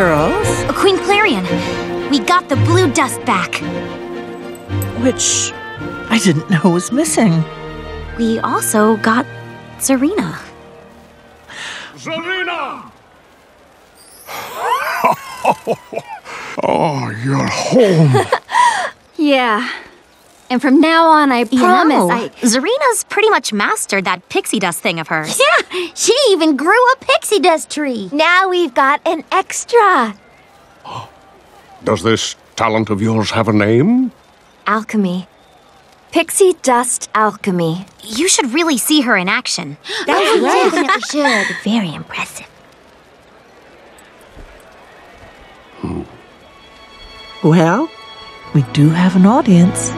girls? Queen Clarion, we got the blue dust back. Which I didn't know was missing. We also got Zarina. Zarina! oh, you're home. Yeah. And from now on, I promise you know, I. Zarina's pretty much mastered that pixie dust thing of hers. Yeah, she even grew a pixie dust tree. Now we've got an extra. Does this talent of yours have a name? Alchemy. Pixie dust alchemy. You should really see her in action. That's oh, right. Definitely should. Very impressive. Hmm. Well, we do have an audience.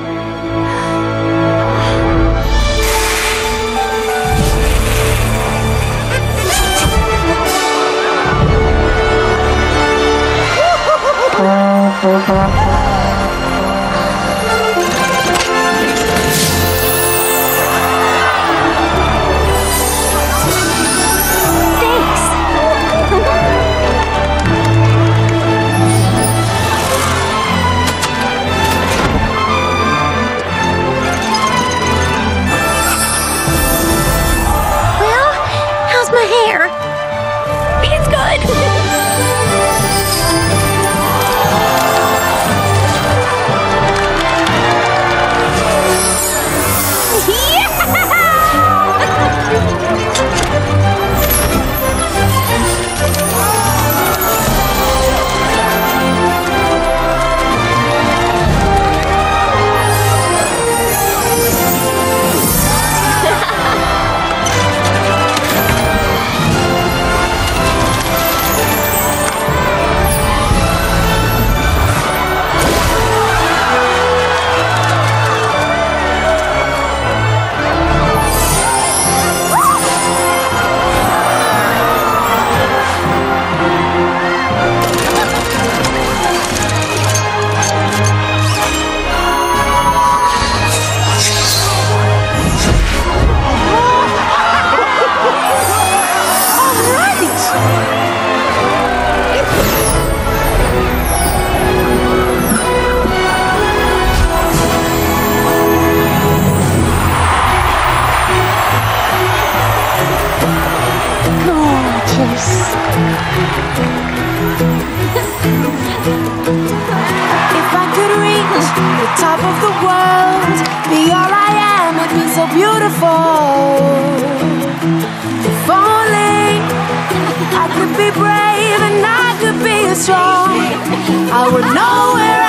Oh, oh, oh. If I could reach the top of the world, be all I am, it'd be so beautiful. If only I could be brave and I could be strong, I would know where